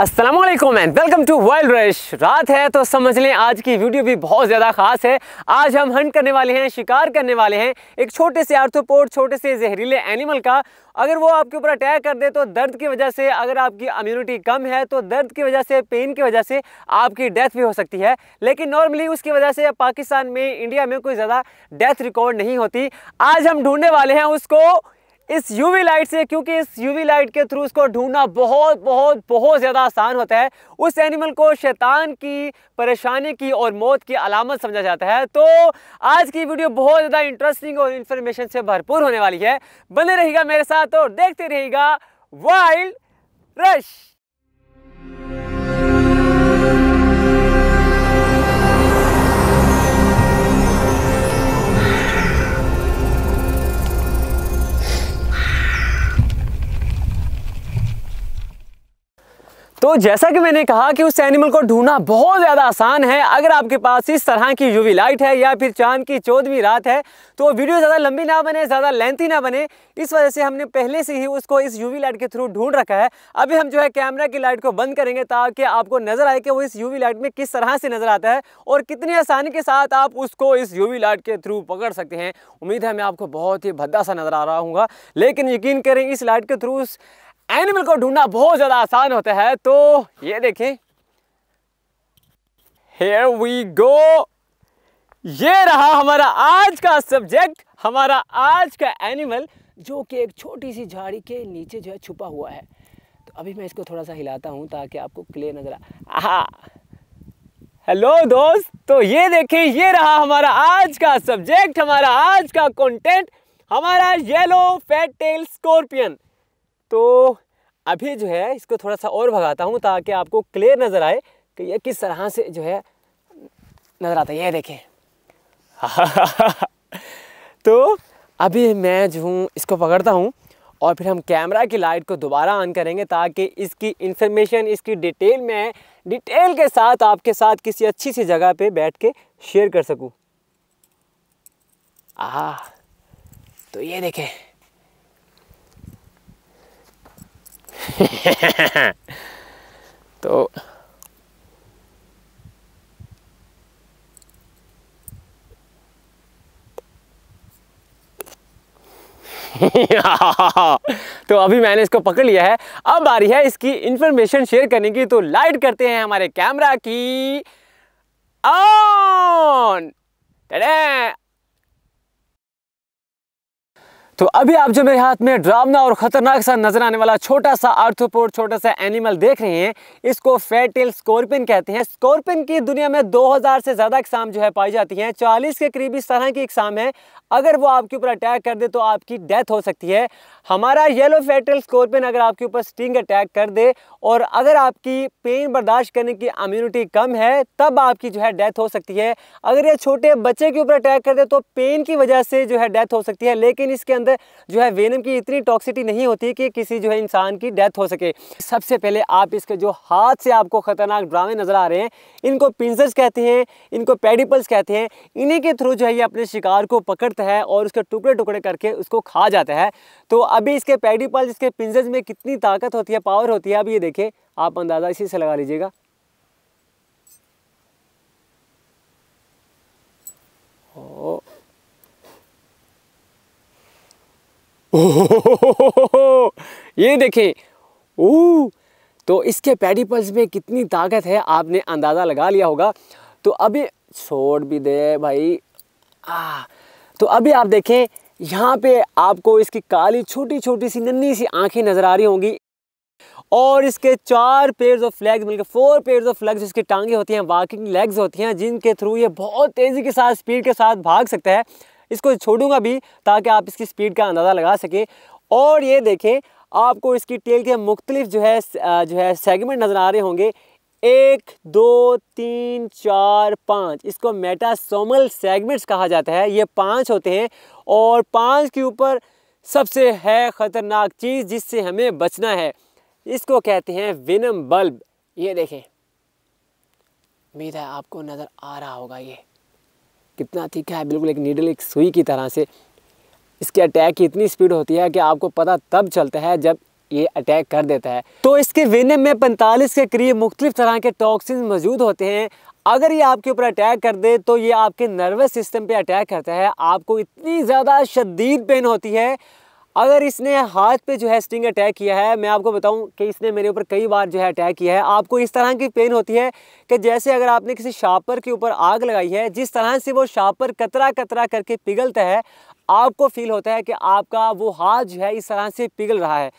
Aslam and welcome to world rush रात है तो समझ लें, आज की वीडियो भी बहुत ज़्यादा ख़ास है। आज हम हंट करने वाले हैं, शिकार करने वाले हैं एक छोटे से आर्थोपोड छोटे से जहरीले एनिमल का। अगर वो आपके ऊपर अटैक कर दे तो दर्द की वजह से, अगर आपकी इम्यूनिटी कम है तो दर्द की वजह से पेन की वजह से आपकी डेथ भी हो सकती है। लेकिन नॉर्मली उसकी वजह से पाकिस्तान में इंडिया में कोई ज़्यादा डेथ रिकॉर्ड नहीं होती। आज हम ढूँढने वाले हैं उसको इस यूवी लाइट से, क्योंकि इस यूवी लाइट के थ्रू उसको ढूंढना बहुत बहुत बहुत ज़्यादा आसान होता है। उस एनिमल को शैतान की परेशानी की और मौत की अलामत समझा जाता है। तो आज की वीडियो बहुत ज़्यादा इंटरेस्टिंग और इन्फॉर्मेशन से भरपूर होने वाली है। बने रहेगा मेरे साथ और देखते रहेगा वाइल्ड रश तो जैसा कि मैंने कहा कि उस एनिमल को ढूंढना बहुत ज़्यादा आसान है। अगर आपके पास इस तरह की यूवी लाइट है या फिर चाँद की चौदहवीं रात है तो वीडियो ज़्यादा लंबी ना बने, ज़्यादा लेंथी ना बने। इस वजह से हमने पहले से ही उसको इस यूवी लाइट के थ्रू ढूंढ रखा है। अभी हम जो है कैमरा की लाइट को बंद करेंगे ताकि आपको नज़र आए कि वो इस यूवी लाइट में किस तरह से नज़र आता है और कितनी आसानी के साथ आप उसको इस यूवी लाइट के थ्रू पकड़ सकते हैं। उम्मीद है मैं आपको बहुत ही भद्दा सा नज़र आ रहा हूँ लेकिन यकीन करें इस लाइट के थ्रू एनिमल को ढूंढना बहुत ज़्यादा आसान होता है तो ये देखें। हेयर वी गो ये रहा हमारा आज का सब्जेक्ट हमारा आज का एनिमल जो कि एक छोटी सी झाड़ी के नीचे जो है छुपा हुआ है। तो अभी मैं इसको थोड़ा सा हिलाता हूँ ताकि आपको क्लियर नज़र आ हेलो दोस्त तो ये देखें, ये रहा हमारा आज का सब्जेक्ट हमारा आज का कंटेंट हमारा येलो फैट टेल स्कॉर्पियन तो अभी जो है, इसको थोड़ा सा और भगाता हूँ ताकि आपको क्लियर नज़र आए कि यह किस तरह से जो है नज़र आता है। ये देखें। तो अभी मैं जो हूँ, इसको पकड़ता हूँ और फिर हम कैमरा की लाइट को दोबारा ऑन करेंगे ताकि इसकी इंफॉर्मेशन इसकी डिटेल में डिटेल के साथ आपके साथ किसी अच्छी सी जगह पे बैठ के शेयर कर सकूँ। आ तो ये देखें। तो तो अभी मैंने इसको पकड़ लिया है। अब आ रही है इसकी इंफॉर्मेशन शेयर करने की। तो लाइट करते हैं हमारे कैमरा की। ऑन तो अभी आप जो मेरे हाथ में ड्रामना और ख़तरनाक सा नज़र आने वाला छोटा सा आर्थोपोड छोटा सा एनिमल देख रहे हैं, इसको फेटेल स्कॉर्पियन कहते हैं। स्कॉर्पियन की दुनिया में 2000 से ज़्यादा इकसाम जो है पाई जाती हैं। 40 के करीब इस तरह की इकसाम है। अगर वो आपके ऊपर अटैक कर दे तो आपकी डेथ हो सकती है। हमारा येलो फेटल स्कॉर्पियन अगर आपके ऊपर स्टिंग अटैक कर दे और अगर आपकी पेन बर्दाश्त करने की इम्यूनिटी कम है, तब आपकी जो है डेथ हो सकती है। अगर ये छोटे बच्चे के ऊपर अटैक कर दे तो पेन की वजह से जो है डेथ हो सकती है। लेकिन इसके अंदर जो है वेनम की इतनी टॉक्सिटी नहीं होती कि किसी जो है इंसान की डेथ हो सके। सबसे पहले आप इसके जो हाथ से आपको ख़तरनाक ड्रामे नज़र आ रहे हैं, इनको पिंजर्स कहते हैं, इनको पेडिपल्स कहते हैं, इन्हीं के थ्रू जो है ये अपने शिकार को पकड़ता है और उसके टुकड़े टुकड़े करके उसको खा जाता है। तो अभी इसके पेडिपल्स इसके पिंजर्स में कितनी ताकत होती है पावर होती है अब ये देखें, आप अंदाज़ा इसी से लगा लीजिएगा। ये देखें। ओ तो इसके पेडिपल्स में कितनी ताकत है, आपने अंदाज़ा लगा लिया होगा। तो अभी छोड़ भी दे भाई। आ तो अभी आप देखें, यहाँ पे आपको इसकी काली छोटी छोटी सी, नन्ही सी आँखें नज़र आ रही होंगी। और इसके चार पेयर्स ऑफ़ लेग्स मिलकर फोर पेयर्स ऑफ़ लेग्स इसकी टांगे होती हैं वॉकिंग लेग्स होती हैं, जिनके थ्रू ये बहुत तेज़ी के साथ स्पीड के साथ भाग सकता है। इसको छोड़ूँगा भी ताकि आप इसकी स्पीड का अंदाज़ा लगा सकें। और ये देखें, आपको इसकी टेल के मुख्तलिफ़ जो है जो है सेगमेंट नज़र आ रहे होंगे। एक, दो, तीन, चार, पाँच। इसको मेटासोमल सेगमेंट्स कहा जाता है। ये पाँच होते हैं और पाँच के ऊपर सबसे है ख़तरनाक चीज़ जिससे हमें बचना है, इसको कहते हैं विनम बल्ब। ये देखें, उम्मीद है आपको नज़र आ रहा होगा ये। कितना तीखा है, बिल्कुल एक नीडल एक सुई की तरह से। इसके अटैक की इतनी स्पीड होती है कि आपको पता तब चलता है जब ये अटैक कर देता है। तो इसके वेनम में 45 के करीब मुख्तलिफ़ तरह के टॉक्सिन मौजूद होते हैं। अगर ये आपके ऊपर अटैक कर दे तो ये आपके नर्वस सिस्टम पे अटैक करता है। आपको इतनी ज़्यादा शदीद पेन होती है अगर इसने हाथ पे जो है स्टिंग अटैक किया है, मैं आपको बताऊँ कि इसने मेरे ऊपर कई बार जो है अटैक किया है। आपको इस तरह की पेन होती है कि जैसे अगर आपने किसी शापर के ऊपर आग लगाई है, जिस तरह से वो शापर कतरा कतरा करके पिघलता है, आपको फील होता है कि आपका वो हाथ जो है इस तरह से पिघल रहा है।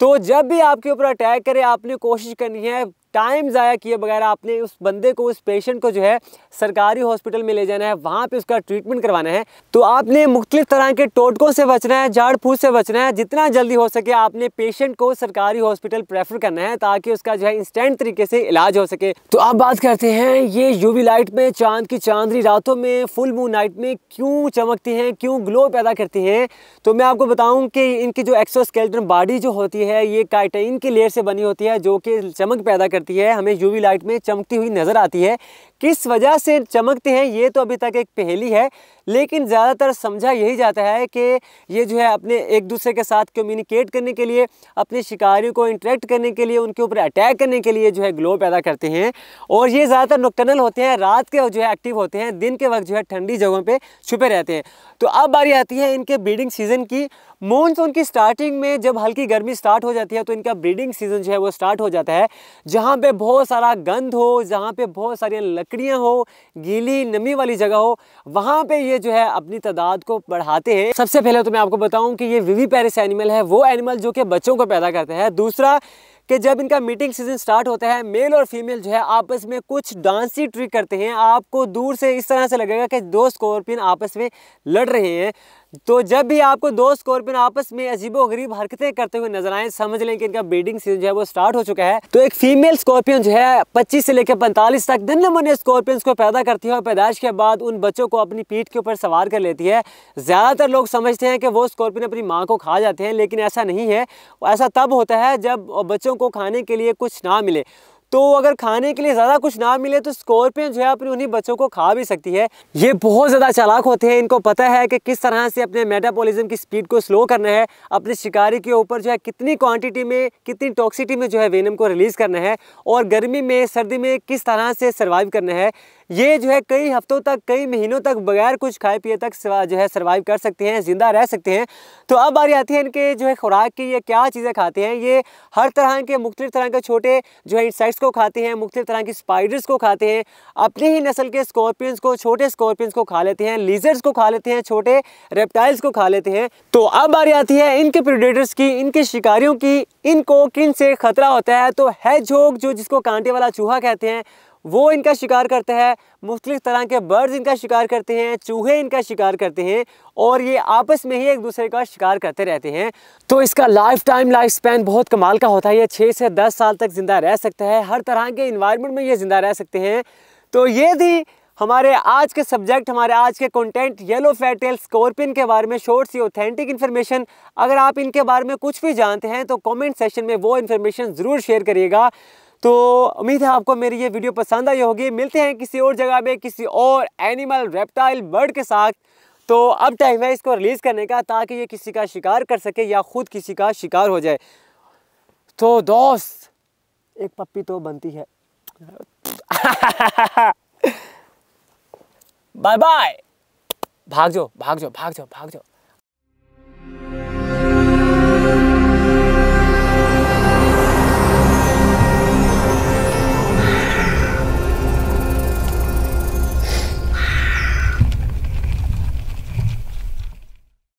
तो जब भी आपके ऊपर अटैक करे, आपने कोशिश करनी है टाइम ज़ाया किए बगैर आपने उस बंदे को, उस पेशेंट को जो है सरकारी हॉस्पिटल में ले जाना है, वहाँ पे उसका ट्रीटमेंट करवाना है। तो आपने मुख्तलिफ़ तरह के टोटकों से बचना है झाड़ फूस से बचना है, जितना जल्दी हो सके आपने पेशेंट को सरकारी हॉस्पिटल प्रेफर करना है, ताकि उसका जो है इंस्टेंट तरीके से इलाज हो सके। तो आप बात करते हैं, ये यूवी लाइट में चाँद की चांदनी रातों में फुल मून नाइट में क्यों चमकती हैं, क्यों ग्लो पैदा करती हैं? तो मैं आपको बताऊँ कि इनकी जो एक्सोस्केल्टन बॉडी जो होती है, ये काइटाइन की लेयर से बनी होती है, जो कि चमक पैदा करती करती है हमें यूवी लाइट में चमकती हुई नज़र आती है। किस वजह से चमकते हैं, ये तो अभी तक एक पहेली है, लेकिन ज़्यादातर समझा यही जाता है कि ये जो है अपने एक दूसरे के साथ कम्युनिकेट करने के लिए, अपने शिकारियों को इंटरेक्ट करने के लिए, उनके ऊपर अटैक करने के लिए जो है ग्लो पैदा करते हैं। और ये ज़्यादातर नोक्टनल होते हैं, रात के जो है एक्टिव होते हैं, दिन के वक्त जो है ठंडी जगहों पर छुपे रहते हैं। तो अब बारी आती है इनके ब्रीडिंग सीज़न की। मानसून की स्टार्टिंग में जब हल्की गर्मी स्टार्ट हो जाती है तो इनका ब्रीडिंग सीज़न जो है वो स्टार्ट हो जाता है, जहाँ पर बहुत सारा गंध हो, जहाँ पर बहुत सारी लकड़ियाँ हो, गीली नमी वाली जगह हो, वहाँ पे ये जो है अपनी तादाद को बढ़ाते हैं। सबसे पहले तो मैं आपको बताऊँ कि ये विवी पैरिस एनिमल है, वो एनिमल जो कि बच्चों को पैदा करते हैं। दूसरा कि जब इनका मीटिंग सीज़न स्टार्ट होता है, मेल और फीमेल जो है आपस में कुछ डांसी ट्रिक करते हैं। आपको दूर से इस तरह से लगेगा कि दो स्कॉर्पियन आपस में लड़ रहे हैं। तो जब भी आपको दो स्कॉर्पियन आपस में अजीबो गरीब हरकतें करते हुए नज़र आए, समझ लें कि इनका ब्रीडिंग सीज़न जो है वो स्टार्ट हो चुका है। तो एक फीमेल स्कॉर्पियन जो है 25 से लेकर 45 तक धन्य मने स्कॉर्पियंस को पैदा करती है और पैदाइश के बाद उन बच्चों को अपनी पीठ के ऊपर सवार कर लेती है। ज़्यादातर लोग समझते हैं कि वो स्कॉर्पियन अपनी माँ को खा जाते हैं, लेकिन ऐसा नहीं है। ऐसा तब होता है जब बच्चों को खाने के लिए कुछ ना मिले। तो अगर खाने के लिए ज़्यादा कुछ ना मिले तो स्कॉर्पियन जो है अपने उन्हीं बच्चों को खा भी सकती है। ये बहुत ज़्यादा चालाक होते हैं। इनको पता है कि किस तरह से अपने मेटाबॉलिज्म की स्पीड को स्लो करना है, अपने शिकारी के ऊपर जो है कितनी क्वांटिटी में, कितनी टॉक्सिटी में जो है वेनम को रिलीज़ करना है, और गर्मी में, सर्दी में किस तरह से सर्वाइव करना है। ये जो है कई हफ्तों तक, कई महीनों तक बगैर कुछ खाए पिए तक जो है सर्वाइव कर सकते हैं, ज़िंदा रह सकते हैं। तो अब बारी आती है इनके जो है खुराक की, ये क्या चीज़ें खाते हैं? ये हर तरह के, मुख्तलिफ़ तरह के छोटे जो है इंसेक्ट्स को खाते हैं, मुख्तलिफ़ तरह की स्पाइडर्स को खाते हैं। अपने ही नस्ल के स्कॉर्पियंस को, छोटे स्कॉर्पियंस को खा लेते हैं लीजर्स को खा लेते हैं, छोटे रेप्टाइल्स को खा लेते हैं। तो अब बारी आती है इनके प्रीडेटर्स की, इनके शिकारियों की, इनको किन से खतरा होता है? तो है जो जिसको कांटे वाला चूहा कहते हैं वो इनका शिकार करता है, मुख्तलिफ़ तरह के बर्ड्स इनका शिकार करते हैं, चूहे इनका शिकार करते हैं और ये आपस में ही एक दूसरे का शिकार करते रहते हैं। तो इसका लाइफ टाइम लाइफ स्पैन बहुत कमाल का होता है, ये छः से दस साल तक ज़िंदा रह सकता है, हर तरह के इन्वायरमेंट में ये ज़िंदा रह सकते हैं। तो ये थी हमारे आज के सब्जेक्ट हमारे आज के कंटेंट येलो फैटेल स्कॉर्पियन के बारे में शॉर्ट सी ऑथेंटिक इन्फॉर्मेशन अगर आप इनके बारे में कुछ भी जानते हैं तो कमेंट सेशन में वो इन्फॉर्मेशन ज़रूर शेयर करिएगा। तो उम्मीद है आपको मेरी ये वीडियो पसंद आई होगी। मिलते हैं किसी और जगह पे, किसी और एनिमल रेप्टाइल बर्ड के साथ। तो अब टाइम है इसको रिलीज़ करने का, ताकि ये किसी का शिकार कर सके या खुद किसी का शिकार हो जाए। तो दोस्त, एक पप्पी तो बनती है। बाय बाय भाग जाओ भाग जाओ भाग जाओ भाग जाओ।